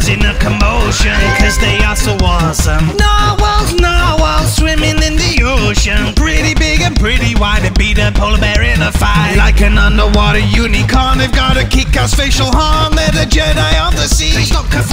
causing a commotion, cause they are so awesome. Narwhals, narwhals, swimming in the ocean. Pretty big and pretty wide, they beat a polar bear in a fight. Like an underwater unicorn, they've got a kick ass facial harm. They're the Jedi of the sea. They stop confuse